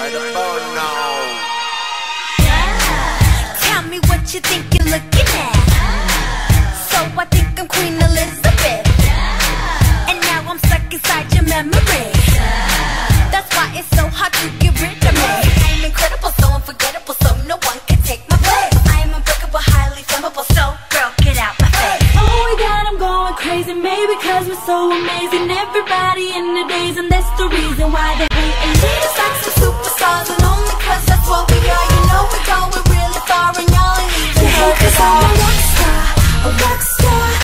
Right now. Yeah. Tell me what you think you're looking at. So I think I'm Queen Elizabeth. Yeah. And now I'm stuck inside your memory. amazing, maybe cause we're so amazing. Everybody in the days and that's the reason why they hate and treat us like some superstars And only cause that's what we are. You know we're going really far and y'all ain't even yeah, cause I'm